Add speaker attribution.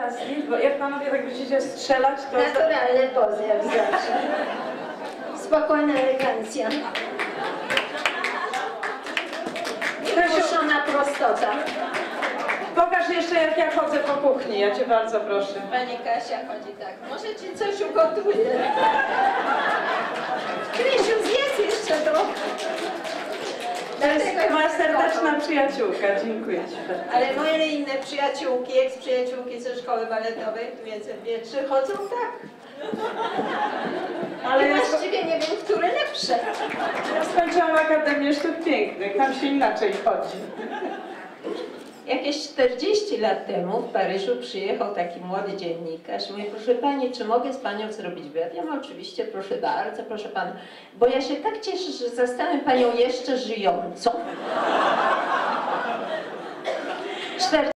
Speaker 1: kilka zdjęć, bo jak panowie tak będziecie strzelać, to...
Speaker 2: Naturalne pozy jak zawsze. Spokojna elegancja. Wymuszona prostota.
Speaker 1: Pokaż jeszcze jak ja chodzę po kuchni, ja cię bardzo proszę.
Speaker 2: Pani Kasia chodzi tak. Może ci coś ugotuję. Krysiu, zjedz jeszcze.
Speaker 1: To jest
Speaker 2: Dlatego
Speaker 1: moja
Speaker 2: jest
Speaker 1: serdeczna
Speaker 2: kocham.
Speaker 1: Przyjaciółka, dziękuję ci bardzo.
Speaker 2: Ale moje inne przyjaciółki, eks-przyjaciółki ze szkoły baletowej, tu więcej wie, trzy chodzą tak.
Speaker 1: Ale sko-
Speaker 2: właściwie nie wiem, które lepsze.
Speaker 1: ja skończyłam Akademię Sztuk Pięknych, tam się inaczej chodzi.
Speaker 2: Jakieś 40 lat temu w Paryżu przyjechał taki młody dziennikarz i mówi, proszę Pani, czy mogę z Panią zrobić wywiad? Ja mówię, oczywiście, proszę bardzo, proszę Pana, bo ja się tak cieszę, że zastanę Panią jeszcze żyjącą. Ashford.